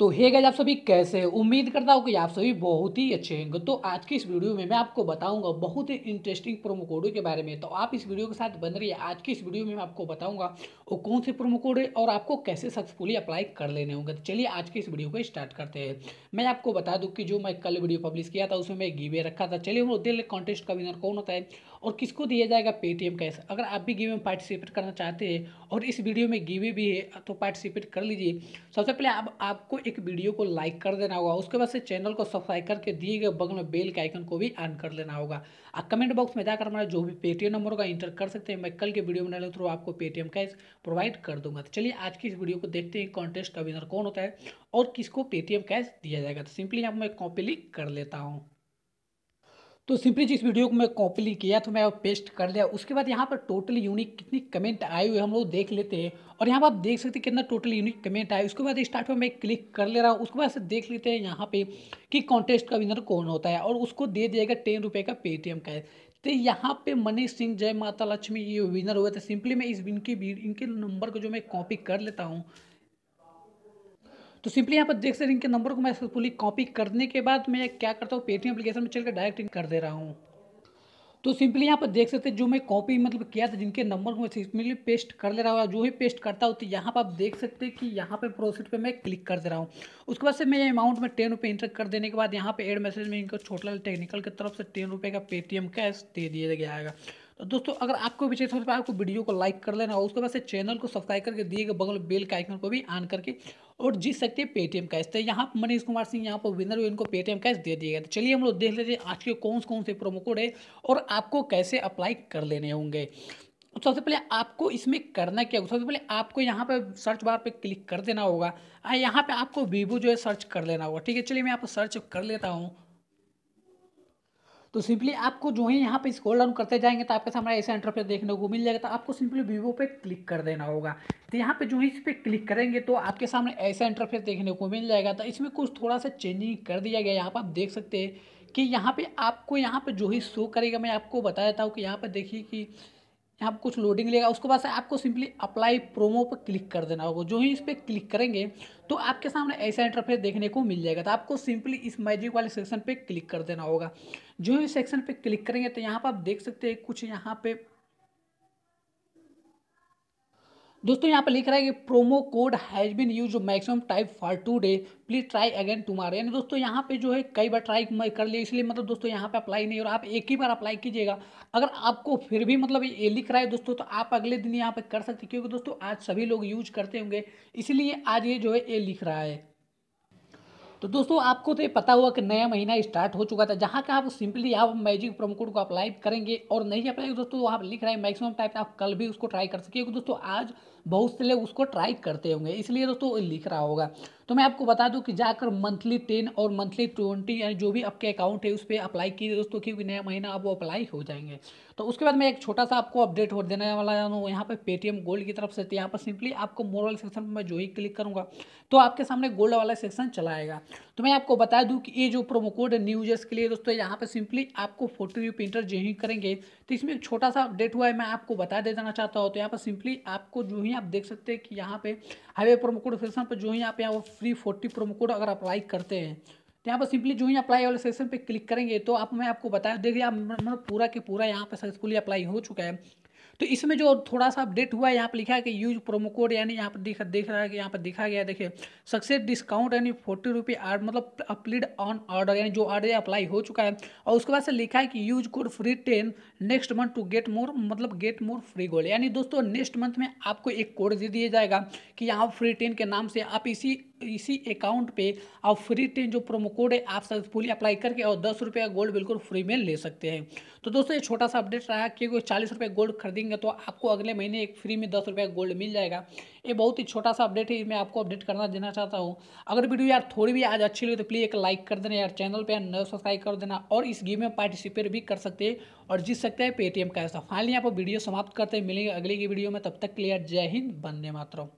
तो hey guys आप सभी कैसे हैं? उम्मीद करता हूँ कि आप सभी बहुत ही अच्छे होंगे। तो आज की इस वीडियो में मैं आपको बताऊँगा बहुत ही इंटरेस्टिंग प्रोमो कोड के बारे में। तो आप इस वीडियो के साथ बन रही है। आज की इस वीडियो में मैं आपको बताऊँगा वो कौन से प्रोमो कोड है और आपको कैसे सक्सेसफुली अप्लाई कर लेने होंगे। तो चलिए आज की इस वीडियो को स्टार्ट करते हैं। मैं आपको बता दूँ कि जो मैं कल वीडियो पब्लिश किया था, उसमें मैं गिवे रखा था। चलिए लोग देख कॉन्टेस्ट का विनर कौन होता है और किसको दिया जाएगा पेटीएम कैश अगर आप भी गिवे में पार्टिसिपेट करना चाहते हैं और इस वीडियो में गिवे भी है तो पार्टिसिपेट कर लीजिए। सबसे पहले आप, आपको एक वीडियो को लाइक कर देना होगा। उसके बाद से चैनल को सब्सक्राइब करके दिए गए बगल में बेल के आइकन को भी ऑन कर लेना होगा। आप कमेंट बॉक्स में जाकर हमारा जो भी पेटीएम नंबर होगा इंटर कर सकते हैं। मैं कल के वीडियो बनाने थ्रू आपको पेटीएम कैश प्रोवाइड कर दूँगा। तो चलिए आज की इस वीडियो को देखते हैं कॉन्टेस्ट का विनर कौन होता है और किसको पेटीएम कैश दिया जाएगा। तो सिंपली यहाँ मैं कॉपी लिख कर लेता हूँ। तो सिंपली जिस वीडियो को मैं कॉपी किया तो मैं पेस्ट कर दिया उसके बाद यहाँ पर टोटल यूनिक कितनी कमेंट आए हुए हम लोग देख लेते हैं। और यहाँ पर आप देख सकते हैं कितना टोटल यूनिक कमेंट आए उसके बाद स्टार्ट में मैं क्लिक कर ले रहा हूँ। उसके बाद से देख लेते हैं यहाँ पे कि कॉन्टेस्ट का विनर कौन होता है। और उसको दे दिएगा टेन रुपये का पेटीएम का तो यहाँ पे मनीष सिंह, जय माता लक्ष्मी ये विनर हुए थे। सिंपली मैं इस इनकी इनके नंबर को जो मैं कॉपी कर लेता हूँ। तो सिंपली यहाँ पर देख सकते हैं इनके नंबर को मैं सक्सेसफुली कॉपी करने के बाद मैं क्या करता हूँ? पेटीएम एप्लीकेशन में चलकर डायरेक्ट इन कर दे रहा हूँ। तो सिंपली यहाँ पर देख सकते हैं जो मैं कॉपी मतलब किया था, जिनके नंबर को मैं सिंपली पेस्ट कर ले रहा हूँ, जो ही पेस्ट करता हूँ तो यहाँ पर आप देख सकते हैं कि यहाँ पे प्रोसीड पे मैं क्लिक कर दे रहा हूँ। उसके बाद से मैं अमाउंट में टेन रुपये इंटर कर देने के बाद यहाँ पे एड मैसेज में इनको छोटा टेक्निकल की तरफ़ से टेन का पेटीएम कैश दे दिया गया है तो दोस्तों, अगर आपको भी चाहिए तो आपको वीडियो को लाइक कर लेना और उसके बाद से चैनल को सब्सक्राइब करके दिए गए बगल बेल के आइकन को भी ऑन करके और जीत सकते हैं पेटीएम कैश तो यहाँ पर मनीष कुमार सिंह, यहाँ पर विनर हुए, इनको पेटीएम कैश दे दिया गया। तो चलिए हम लोग देख लेते हैं आज के कौन कौन से प्रोमो कोड है और आपको कैसे अप्लाई कर लेने होंगे। सबसे पहले आपको इसमें करना क्या होगा? सबसे पहले आपको यहाँ पे सर्च बार पे क्लिक कर देना होगा। यहाँ पे आपको वीवो जो है सर्च कर लेना होगा। ठीक है, चलिए मैं यहाँ पर सर्च कर लेता हूँ। तो सिंपली आपको जो है यहाँ पे स्क्रॉल डाउन करते जाएँगे तो आपके सामने ऐसा इंटरफेस देखने को मिल जाएगा। तो आपको सिंपली वीवो पे क्लिक कर देना होगा। तो यहाँ पे जो है इस पर क्लिक करेंगे तो आपके सामने ऐसा इंटरफेस देखने को मिल जाएगा। तो इसमें कुछ थोड़ा सा चेंजिंग कर दिया गया। यहाँ पर आप देख सकते हैं कि यहाँ पर आपको यहाँ पर जो ही शो करेगा। मैं आपको बता देता हूँ कि यहाँ पर देखिए कि यहाँ कुछ लोडिंग लेगा, उसके बाद आपको सिंपली अप्लाई प्रोमो पर क्लिक कर देना होगा। जो ही इस पर क्लिक करेंगे तो आपके सामने ऐसा इंटरफेस देखने को मिल जाएगा। तो आपको सिंपली इस मैजिक वाले सेक्शन पे क्लिक कर देना होगा। जो ही सेक्शन पे क्लिक करेंगे तो यहाँ पर आप देख सकते हैं, कुछ यहाँ पे दोस्तों, यहाँ पर लिख रहा है कि promo code has been used maximum type for today please try again tomorrow यानी दोस्तों, यहाँ पे जो है कई बार ट्राई कर लिया इसलिए मतलब दोस्तों, यहाँ पे अप्लाई नहीं और आप एक ही बार अप्लाई कीजिएगा। अगर आपको फिर भी मतलब ये लिख रहा है दोस्तों तो आप अगले दिन यहाँ पे कर सकते क्योंकि दोस्तों, आज सभी लोग यूज़ करते होंगे। इसलिए आज ये जो है, ये लिख रहा है। तो दोस्तों, आपको तो ये पता हुआ कि नया महीना स्टार्ट हो चुका था। जहाँ का आप सिंपली आप मैजिक प्रोमो कोड को अप्लाई करेंगे और नहीं अप्लाई दोस्तों, वहाँ लिख रहा है मैक्सिमम टाइप आप कल भी उसको ट्राई कर सकिए। दोस्तों, आज बहुत से लोग उसको ट्राई करते होंगे, इसलिए दोस्तों लिख रहा होगा। तो मैं आपको बता दूँ कि जाकर मंथली टेन और मंथली ट्वेंटी, यानी जो भी आपके अकाउंट है, उस पर अप्लाई कीजिए दोस्तों, क्योंकि नया महीना अब वो अप्लाई हो जाएँगे। तो उसके बाद मैं एक छोटा सा आपको अपडेट हो देने वाला हूँ, यहाँ पे पेटीएम गोल्ड की तरफ़ से। तो यहाँ पर सिंपली आपको मोर वाले सेक्शन पर मैं जो ही क्लिक करूँगा तो आपके सामने गोल्ड वाला सेक्शन चला आएगा। तो मैं आपको बता दूँ कि ये जो प्रोमो कोड है न्यूजर्स के लिए दोस्तों, यहाँ पर सिंपली आपको फ़ोटो प्रिंटर जो ही करेंगे। तो इसमें एक छोटा सा अपडेट हुआ है, मैं आपको बता दे देना चाहता हूँ। तो यहाँ पर सिंपली आपको जो ही आप देख सकते हैं कि यहाँ पे हाईवे प्रोमो कोड सेक्शन पर जो ही आप यहाँ वो फ्री फोर्टी प्रोमो कोड अगर अप्लाई करते हैं तो यहाँ पर सिंपली जो ही अप्लाई वाले सेक्शन पे क्लिक करेंगे तो आप, मैं आपको बताया देखिए आप मतलब पूरा के पूरा यहाँ पे सक्सेसफुली अप्लाई हो चुका है। तो इसमें जो थोड़ा सा अपडेट हुआ है, यहाँ पर लिखा है कि यूज़ प्रोमो कोड यानी यहाँ पर दिखा, देख रहा है कि यहाँ पर दिखा गया देखिए सक्सेस डिस्काउंट यानी फोर्टी रुपये आर मतलब अपलीड ऑन ऑर्डर यानी जो ऑर्डर अप्लाई हो चुका है। और उसके बाद से लिखा है कि use code free ten next month to get more मतलब गेट मोर फ्री गोल्ड यानी दोस्तों नेक्स्ट मंथ में आपको एक कोड दे दिया जाएगा कि यहाँ फ्री टेन के नाम से आप इसी इसी अकाउंट पे आप फ्री टेन जो प्रोमो कोड है, आप सक्सेसफुली अप्लाई करके और दस रुपये गोल्ड बिल्कुल फ्री में ले सकते हैं। तो दोस्तों, ये छोटा सा अपडेट रहा कि चालीस रुपये गोल्ड खरीदेंगे तो आपको अगले महीने एक फ्री में दस रुपये गोल्ड मिल जाएगा। ये बहुत ही छोटा सा अपडेट है मैं आपको अपडेट करना देना चाहता हूँ। अगर वीडियो यार थोड़ी भी आज अच्छी लगी तो प्लीज़ एक लाइक कर देना यार चैनल पर नया सब्सक्राइब कर देना और इस गेम में पार्टिसिपेट भी कर सकते हैं और जीत सकते हैं पेटीएम का ऐसा। फाइनली आप वीडियो समाप्त करते हैं। मिलेंगे अगले की वीडियो में, तब तक क्लियर जय हिंद बंदे मातरम।